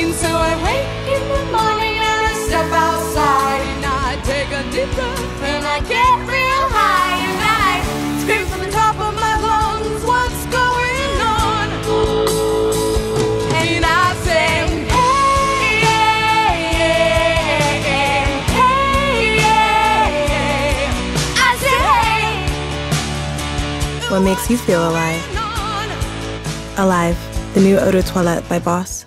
And so I wake in the morning and I step outside and I take a deep breath and I get real high and I scream from the top of my lungs, what's going on? And I say, hey, hey, hey, hey, hey. I say, hey. What makes you feel alive? Alive, the new Eau de Toilette by Boss.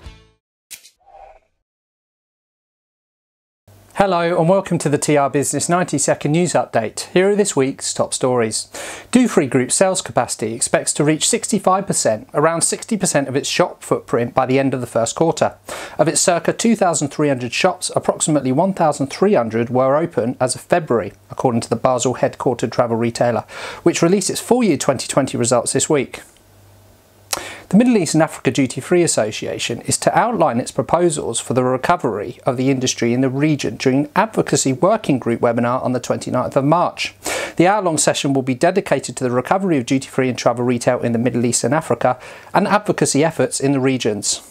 Hello and welcome to the TR Business 90 second news update. Here are this week's top stories. Dufry Group sales capacity expects to reach 65%, around 60% of its shop footprint by the end of the first quarter. Of its circa 2,300 shops, approximately 1,300 were open as of February, according to the Basel headquartered travel retailer, which released its full year 2020 results this week. The Middle East and Africa Duty Free Association is to outline its proposals for the recovery of the industry in the region during an advocacy working group webinar on the 29th of March. The hour long session will be dedicated to the recovery of duty free and travel retail in the Middle East and Africa and advocacy efforts in the regions.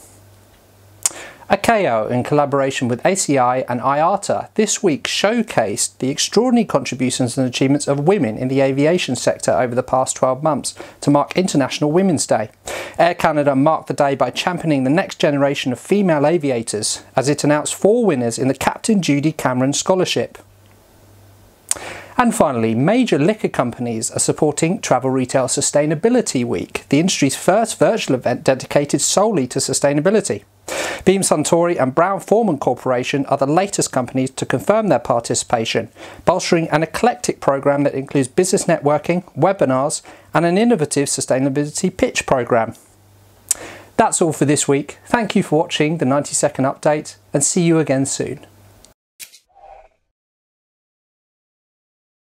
ICAO, in collaboration with ACI and IATA, this week showcased the extraordinary contributions and achievements of women in the aviation sector over the past 12 months to mark International Women's Day. Air Canada marked the day by championing the next generation of female aviators as it announced four winners in the Captain Judy Cameron Scholarship. And finally, major liquor companies are supporting Travel Retail Sustainability Week, the industry's first virtual event dedicated solely to sustainability. Beam Suntory and Brown Forman Corporation are the latest companies to confirm their participation, bolstering an eclectic program that includes business networking, webinars, and an innovative sustainability pitch program. That's all for this week. Thank you for watching the 90 second update and see you again soon.